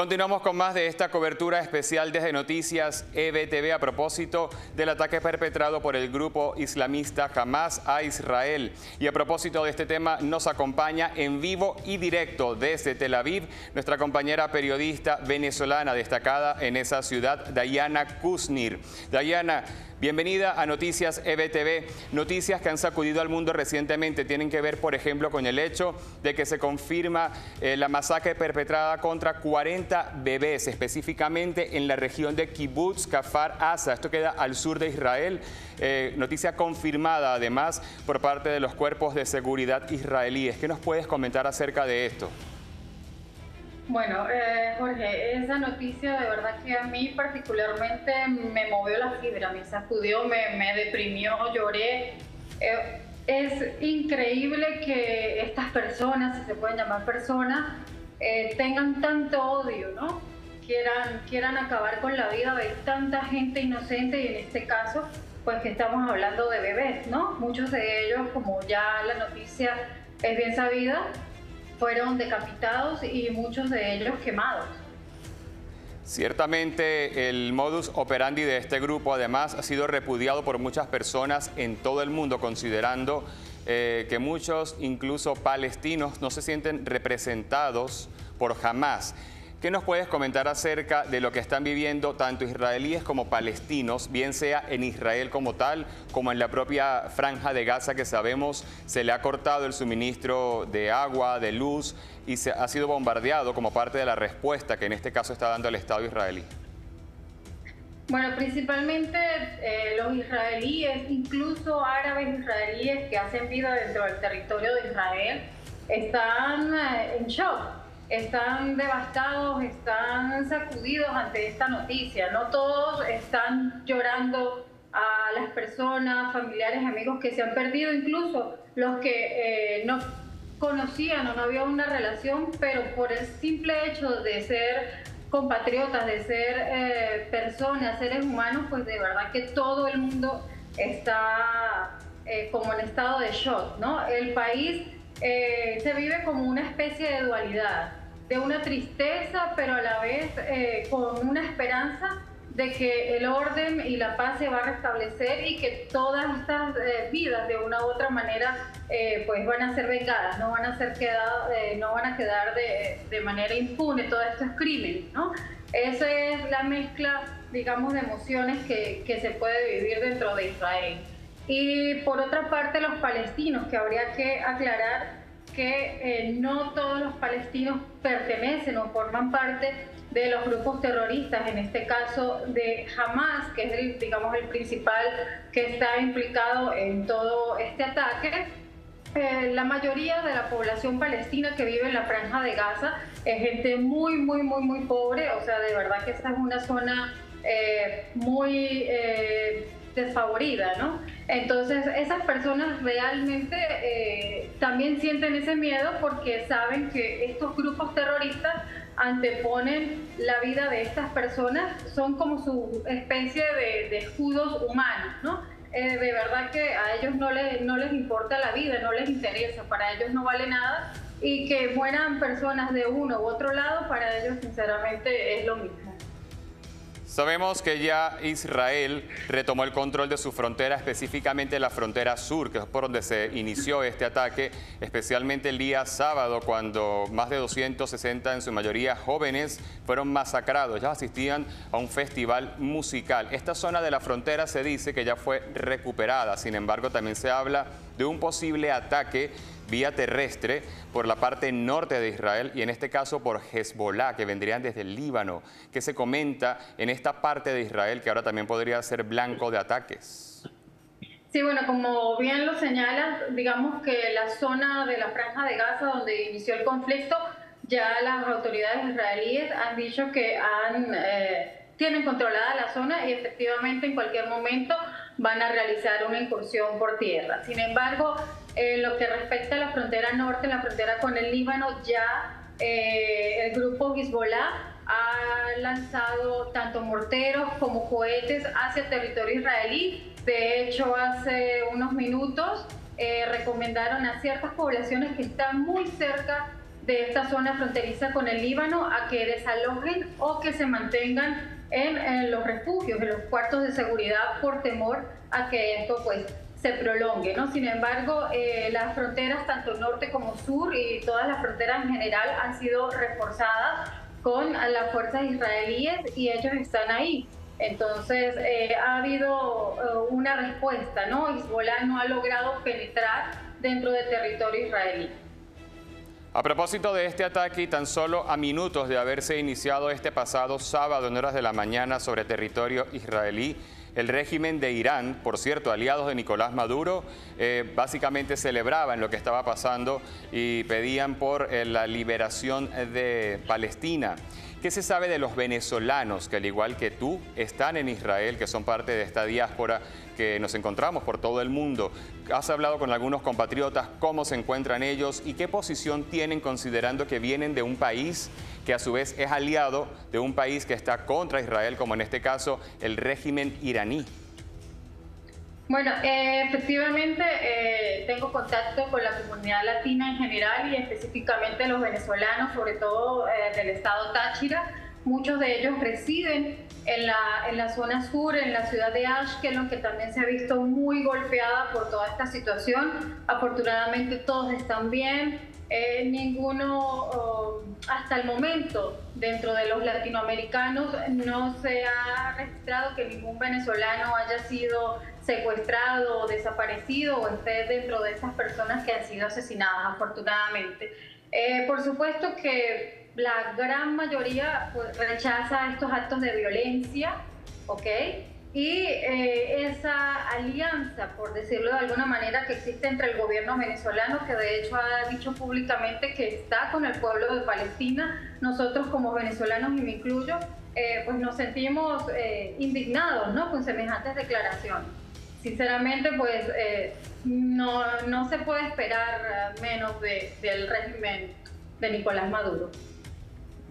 continuamos con más de esta cobertura especial desde Noticias EBTV a propósito del ataque perpetrado por el grupo islamista Hamas a Israel. Y a propósito de este tema nos acompaña en vivo y directo desde Tel Aviv nuestra compañera periodista venezolana destacada en esa ciudad, Dayana Kuznir. Dayana, Bienvenida a Noticias EBTV. Noticias que han sacudido al mundo recientemente tienen que ver, por ejemplo, con el hecho de que se confirma eh, la masacre perpetrada contra 40 bebés, específicamente en la región de Kibbutz Kafar Asa. Esto queda al sur de Israel. Eh, noticia confirmada, además, por parte de los cuerpos de seguridad israelíes. ¿Qué nos puedes comentar acerca de esto? Bueno, eh, Jorge, esa noticia de verdad que a mí particularmente me movió la fibra, me sacudió, me, deprimió, lloré. Eh, es increíble que estas personas, si se pueden llamar personas, eh, tengan tanto odio, ¿no? Quieran, quieran acabar con la vida de tanta gente inocente y en este caso, pues que estamos hablando de bebés, ¿no? Muchos de ellos, como ya la noticia es bien sabida, fueron decapitados y muchos de ellos quemados. Ciertamente el modus operandi de este grupo además ha sido repudiado por muchas personas en todo el mundo, considerando eh, que muchos, incluso palestinos, no se sienten representados por jamás. ¿Qué nos puedes comentar acerca de lo que están viviendo tanto israelíes como palestinos, bien sea en Israel como tal, como en la propia franja de Gaza que sabemos se le ha cortado el suministro de agua, de luz y se ha sido bombardeado como parte de la respuesta que en este caso está dando el Estado israelí? Bueno, principalmente eh, los israelíes, incluso árabes israelíes que hacen vida dentro del territorio de Israel, están eh, en shock están devastados, están sacudidos ante esta noticia. No todos están llorando a las personas, familiares, amigos que se han perdido, incluso los que eh, no conocían o no había una relación, pero por el simple hecho de ser compatriotas, de ser eh, personas, seres humanos, pues de verdad que todo el mundo está eh, como en estado de shock, ¿no? El país se vive como una especie de dualidad de una tristeza, pero a la vez eh, con una esperanza de que el orden y la paz se va a restablecer y que todas estas eh, vidas de una u otra manera eh, pues van a ser vengadas, no van a ser quedado, no van a quedar de, de, manera impune todos estos crímenes, ¿no? Esa es la mezcla, digamos, de emociones que, que se puede vivir dentro de Israel. Y por otra parte, los palestinos, que habría que aclarar que eh, no todos los palestinos pertenecen o forman parte de los grupos terroristas, en este caso de Hamas, que es el, digamos, el principal que está implicado en todo este ataque. Eh, la mayoría de la población palestina que vive en la franja de Gaza es gente muy, muy, muy, muy pobre, o sea, de verdad que esta es una zona eh, muy desfavorida, ¿no? Entonces esas personas realmente eh, también sienten ese miedo porque saben que estos grupos terroristas anteponen la vida de estas personas, son como su especie de, escudos humanos, ¿no? Eh, de verdad que a ellos no les, no les importa la vida, no les interesa, para ellos no vale nada y que mueran personas de uno u otro lado, para ellos sinceramente es lo mismo. Sabemos que ya Israel retomó el control de su frontera, específicamente la frontera sur, que es por donde se inició este ataque, especialmente el día sábado, cuando más de 260, en su mayoría jóvenes, fueron masacrados. Ya asistían a un festival musical. Esta zona de la frontera se dice que ya fue recuperada, sin embargo también se habla de un posible ataque vía terrestre por la parte norte de Israel y en este caso por Hezbollah, que vendrían desde el Líbano, que se comenta en esta parte de Israel que ahora también podría ser blanco de ataques. Sí, bueno, como bien lo señalas, digamos que la zona de la franja de Gaza donde inició el conflicto, ya las autoridades israelíes han dicho que han, eh, tienen controlada la zona y efectivamente en cualquier momento van a realizar una incursión por tierra. Sin embargo, en lo que respecta a la frontera norte, la frontera con el Líbano, ya eh, el grupo Hezbollah ha lanzado tanto morteros como cohetes hacia territorio israelí. De hecho, hace unos minutos eh, recomendaron a ciertas poblaciones que están muy cerca de esta zona fronteriza con el Líbano a que desalojen o que se mantengan en, los refugios, en los cuartos de seguridad por temor a que esto pues se prolongue. ¿no? Sin embargo, eh, las fronteras, tanto norte como sur y todas las fronteras en general, han sido reforzadas con las fuerzas israelíes y ellos están ahí. Entonces, eh, ha habido eh, una respuesta, ¿no? Hezbollah no ha logrado penetrar dentro del territorio israelí. A propósito de este ataque tan solo a minutos de haberse iniciado este pasado sábado en horas de la mañana sobre territorio israelí, el régimen de Irán, por cierto, aliados de Nicolás Maduro, eh, básicamente celebraban lo que estaba pasando y pedían por eh, la liberación de Palestina. ¿Qué se sabe de los venezolanos que al igual que tú están en Israel, que son parte de esta diáspora que nos encontramos por todo el mundo? ¿Has hablado con algunos compatriotas cómo se encuentran ellos y qué posición tienen considerando que vienen de un país que a su vez es aliado de un país que está contra Israel, como en este caso el régimen iraní? Bueno, eh, efectivamente eh, tengo contacto con la comunidad latina en general y específicamente los venezolanos, sobre todo eh, del estado Táchira. Muchos de ellos residen en la, en la zona sur, en la ciudad de Ashkelon, que también se ha visto muy golpeada por toda esta situación. Afortunadamente todos están bien. Ninguno, oh, hasta el momento, dentro de los latinoamericanos, no se ha registrado que ningún venezolano haya sido secuestrado o desaparecido o esté dentro de esas personas que han sido asesinadas, afortunadamente. Eh, por supuesto que la gran mayoría pues, rechaza estos actos de violencia, ¿ok? Y eh, esa alianza, por decirlo de alguna manera, que existe entre el gobierno venezolano, que de hecho ha dicho públicamente que está con el pueblo de Palestina, nosotros como venezolanos, y me incluyo, eh, pues nos sentimos indignados ¿no? con semejantes declaraciones sinceramente, pues eh, no, no, se puede esperar menos del régimen de Nicolás Maduro.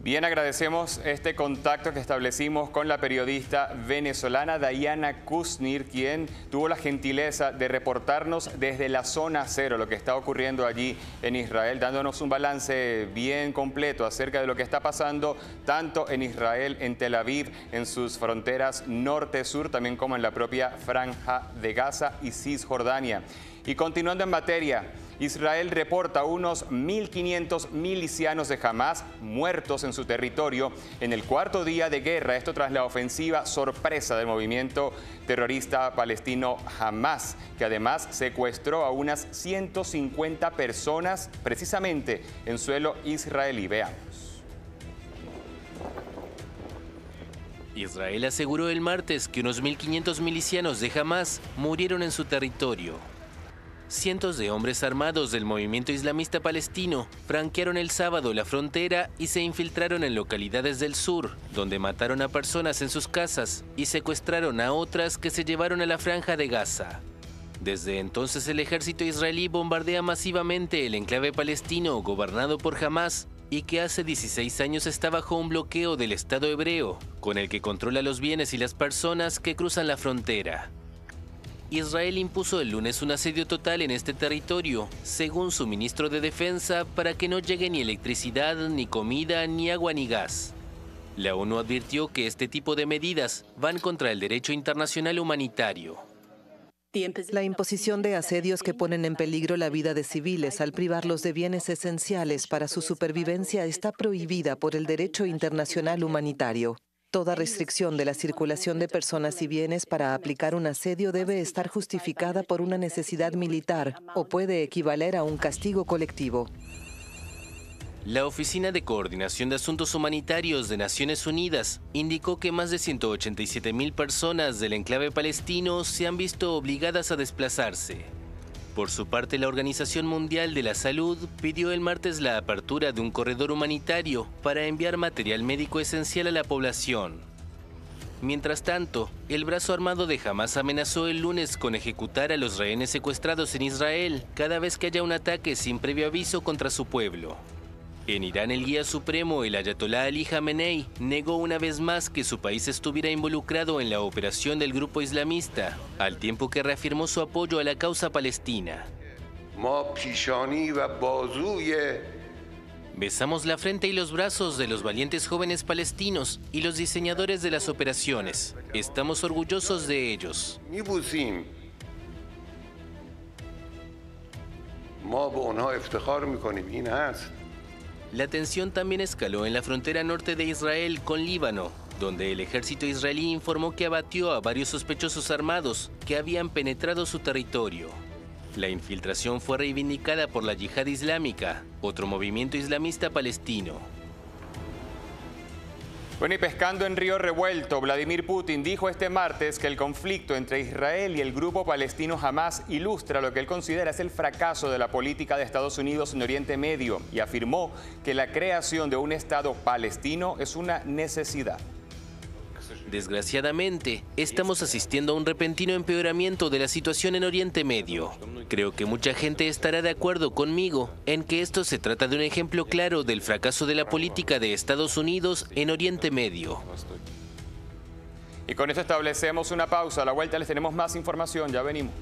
Bien, agradecemos este contacto que establecimos con la periodista venezolana Dayana Kusnir, quien tuvo la gentileza de reportarnos desde la zona cero lo que está ocurriendo allí en Israel, dándonos un balance bien completo acerca de lo que está pasando tanto en Israel, en Tel Aviv, en sus fronteras norte-sur, también como en la propia franja de Gaza y Cisjordania. Y continuando en materia, Israel reporta unos 1.500 milicianos de Hamas muertos en su territorio en el cuarto día de guerra, esto tras la ofensiva sorpresa del movimiento terrorista palestino Hamas, que además secuestró a unas 150 personas precisamente en suelo israelí. Veamos. Israel aseguró el martes que unos 1.500 milicianos de Hamas murieron en su territorio. Cientos de hombres armados del movimiento islamista palestino franquearon el sábado la frontera y se infiltraron en localidades del sur, donde mataron a personas en sus casas y secuestraron a otras que se llevaron a la franja de Gaza. Desde entonces el ejército israelí bombardea masivamente el enclave palestino gobernado por Hamas y que hace 16 años está bajo un bloqueo del Estado hebreo, con el que controla los bienes y las personas que cruzan la frontera. Israel impuso el lunes un asedio total en este territorio, según su ministro de Defensa, para que no llegue ni electricidad, ni comida, ni agua, ni gas. La ONU advirtió que este tipo de medidas van contra el derecho internacional humanitario. La imposición de asedios que ponen en peligro la vida de civiles al privarlos de bienes esenciales para su supervivencia está prohibida por el derecho internacional humanitario. Toda restricción de la circulación de personas y bienes para aplicar un asedio debe estar justificada por una necesidad militar o puede equivaler a un castigo colectivo. La Oficina de Coordinación de Asuntos Humanitarios de Naciones Unidas indicó que más de 187 mil personas del enclave palestino se han visto obligadas a desplazarse. Por su parte, la Organización Mundial de la Salud pidió el martes la apertura de un corredor humanitario para enviar material médico esencial a la población. Mientras tanto, el brazo armado de Hamas amenazó el lunes con ejecutar a los rehenes secuestrados en Israel cada vez que haya un ataque sin previo aviso contra su pueblo. En Irán, el guía supremo, el Ayatollah Ali Khamenei, negó una vez más que su país estuviera involucrado en la operación del grupo islamista, al tiempo que reafirmó su apoyo a la causa palestina. Besamos la frente y los brazos de los valientes jóvenes palestinos y los diseñadores de las operaciones. Estamos orgullosos de ellos. میبوسیم ما به اونها افتخار میکنیم این هست La tensión también escaló en la frontera norte de Israel con Líbano, donde el ejército israelí informó que abatió a varios sospechosos armados que habían penetrado su territorio. La infiltración fue reivindicada por la Yihad Islámica, otro movimiento islamista palestino. Bueno, y pescando en Río Revuelto, Vladimir Putin dijo este martes que el conflicto entre Israel y el grupo palestino Hamas ilustra lo que él considera es el fracaso de la política de Estados Unidos en Oriente Medio y afirmó que la creación de un Estado palestino es una necesidad. Desgraciadamente, estamos asistiendo a un repentino empeoramiento de la situación en Oriente Medio. Creo que mucha gente estará de acuerdo conmigo en que esto se trata de un ejemplo claro del fracaso de la política de Estados Unidos en Oriente Medio. Y con esto establecemos una pausa. A la vuelta les tenemos más información. Ya venimos.